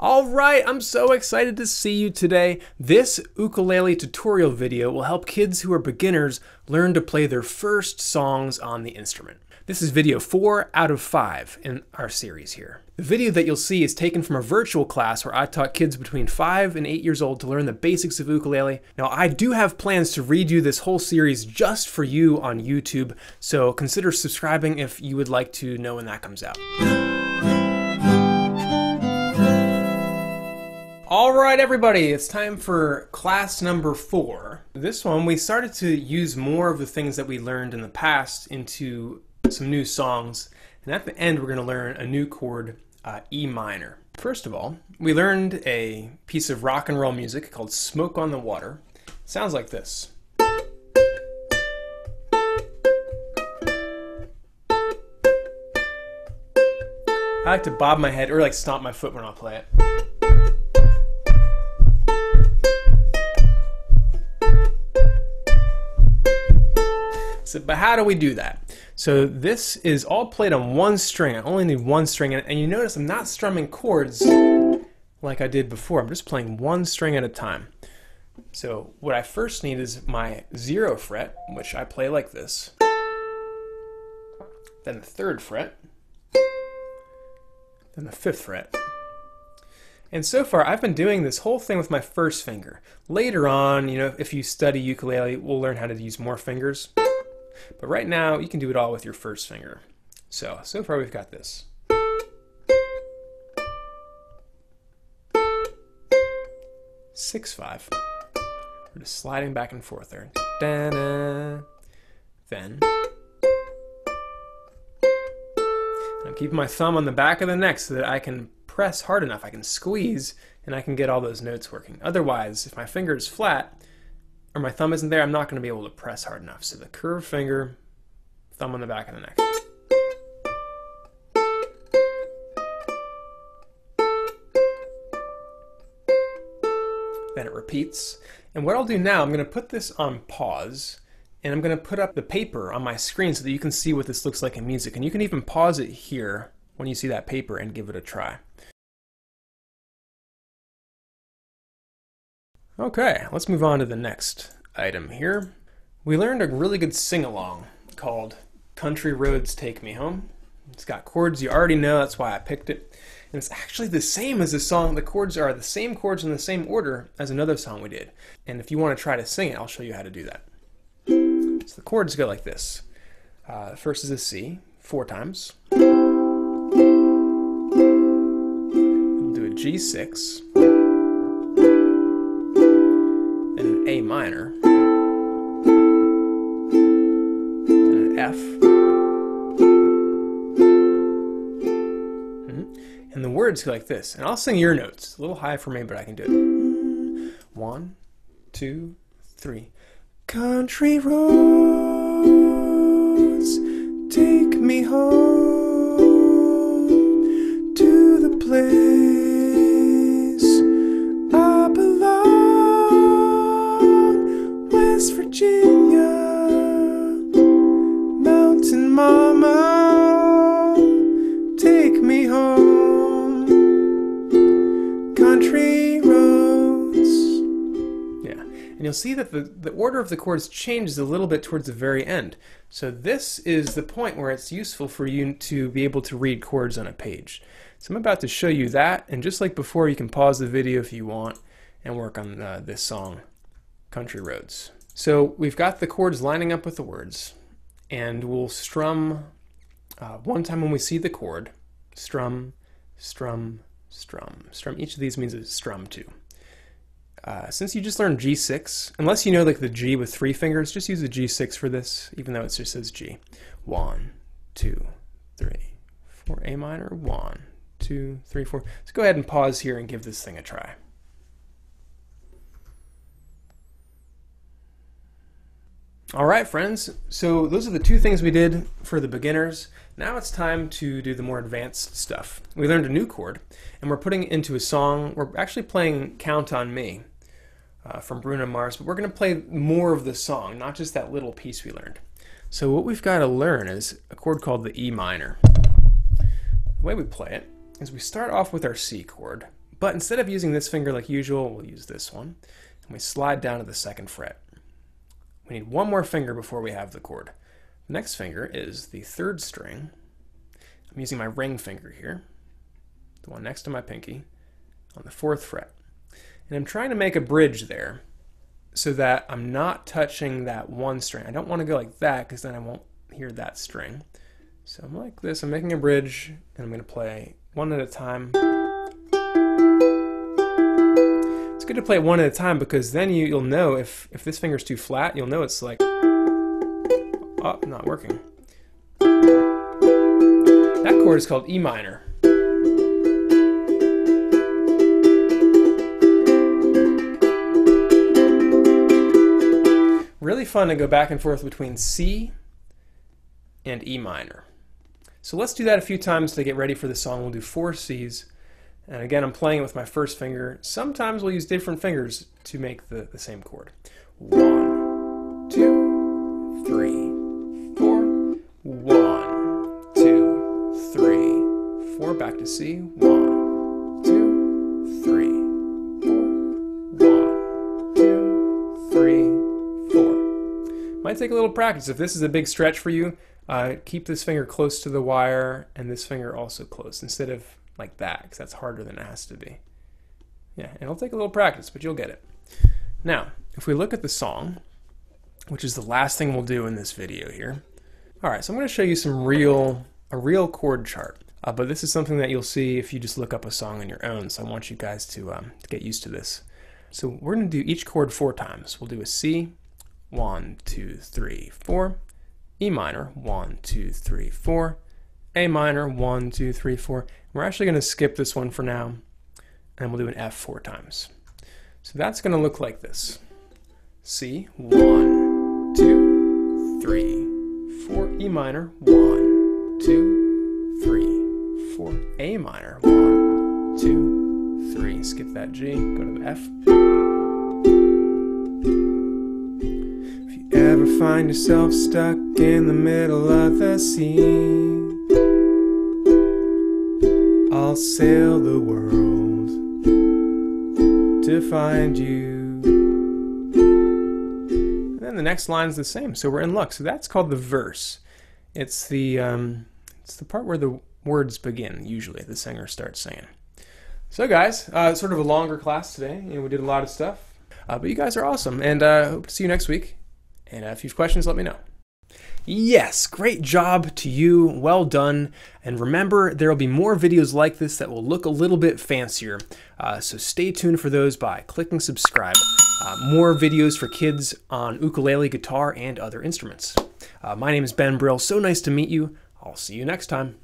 Alright, I'm so excited to see you today. This ukulele tutorial video will help kids who are beginners learn to play their first songs on the instrument. This is video 4 out of 5 in our series here. The video that you'll see is taken from a virtual class where I taught kids between 5 and 8 years old to learn the basics of ukulele. Now I do have plans to redo this whole series just for you on YouTube, so consider subscribing if you would like to know when that comes out. All right, everybody, it's time for class number four. This one, we started to use more of the things that we learned in the past into some new songs. And at the end, we're going to learn a new chord, uh, E minor. First of all, we learned a piece of rock and roll music called Smoke on the Water. It sounds like this. I like to bob my head or like stomp my foot when I play it. But how do we do that? So this is all played on one string. I only need one string, and you notice I'm not strumming chords like I did before. I'm just playing one string at a time. So what I first need is my zero fret, which I play like this. Then the third fret. Then the fifth fret. And so far, I've been doing this whole thing with my first finger. Later on, you know, if you study ukulele, we'll learn how to use more fingers. But right now, you can do it all with your first finger. So, so far we've got this. Six, five. We're just sliding back and forth there. Da-da. Then. I'm keeping my thumb on the back of the neck so that I can press hard enough. I can squeeze and I can get all those notes working. Otherwise, if my finger is flat, or my thumb isn't there, I'm not going to be able to press hard enough. So the curved finger, thumb on the back of the neck. Then it repeats. And what I'll do now, I'm going to put this on pause and I'm going to put up the paper on my screen so that you can see what this looks like in music. And you can even pause it here when you see that paper and give it a try. Okay, let's move on to the next item here. We learned a really good sing-along called Country Roads Take Me Home. It's got chords you already know, that's why I picked it. And it's actually the same as the song. The chords are the same chords in the same order as another song we did. And if you want to try to sing it, I'll show you how to do that. So the chords go like this. Uh, first is a C, four times. We'll do a G6. A minor, and an F, mm-hmm. and the words go like this. And I'll sing your notes. a little high for me, but I can do it. One, two, three. Country roads you'll see that the, the order of the chords changes a little bit towards the very end. So this is the point where it's useful for you to be able to read chords on a page. So I'm about to show you that, and just like before, you can pause the video if you want and work on uh, this song, Country Roads. So we've got the chords lining up with the words, and we'll strum uh, one time when we see the chord, strum, strum, strum. Strum, each of these means a strum too. Uh, since you just learned G6, unless you know like the G with three fingers, just use the G6 for this, even though it just says G. One, two, three, four, A minor, one, two, three, four. Let's go ahead and pause here and give this thing a try. All right, friends. So those are the two things we did for the beginners. Now it's time to do the more advanced stuff. We learned a new chord, and we're putting it into a song. We're actually playing Count on Me uh, from Bruno Mars, but we're going to play more of the song, not just that little piece we learned. So what we've got to learn is a chord called the E minor. The way we play it is we start off with our C chord, But instead of using this finger like usual, we'll use this one. And we slide down to the second fret. We need one more finger before we have the chord. The next finger is the third string. I'm using my ring finger here, the one next to my pinky, on the fourth fret. And I'm trying to make a bridge there so that I'm not touching that one string. I don't want to go like that because then I won't hear that string. So I'm like this, I'm making a bridge, and I'm going to play one at a time. Good to play it one at a time because then you, you'll know if, if this finger's too flat, you'll know it's like, oh, not working. That chord is called E minor. Really fun to go back and forth between C and E minor. So let's do that a few times to get ready for the song. We'll do four C's. And again, I'm playing it with my first finger. Sometimes we'll use different fingers to make the, the same chord. One, two, three, four. One, two, three, four. Back to C. One, two, three, four. One, two, three, four. Might take a little practice. If this is a big stretch for you, uh, keep this finger close to the wire and this finger also close instead of like that because that's harder than it has to be. Yeah, it'll take a little practice, but you'll get it. Now, if we look at the song, which is the last thing we'll do in this video here. All right, so I'm going to show you some real, a real chord chart. Uh, but this is something that you'll see if you just look up a song on your own. So I want you guys to, um, to get used to this. So we're going to do each chord four times. We'll do a C, one, two, three, four. E minor, one, two, three, four, A minor, one, two, three, four. We're actually going to skip this one for now, and we'll do an F four times. So that's going to look like this. C, one, two, three, four, E minor, one, two, three, four, A minor, one, two, three. Skip that G, go to the F. If you ever find yourself stuck in the middle of the sea, I'll sail the world to find you. And then the next line's the same, so we're in luck. So that's called the verse. It's the um, it's the part where the words begin. Usually, the singer starts singing. So, guys, uh, sort of a longer class today, and we did a lot of stuff. Uh, but you guys are awesome, and uh, hope to see you next week. And uh, if you have questions, let me know. Yes, great job to you. Well done. And remember, there will be more videos like this that will look a little bit fancier. Uh, so stay tuned for those by clicking subscribe. Uh, more videos for kids on ukulele, guitar, and other instruments. Uh, my name is Ben Brill. So nice to meet you. I'll see you next time.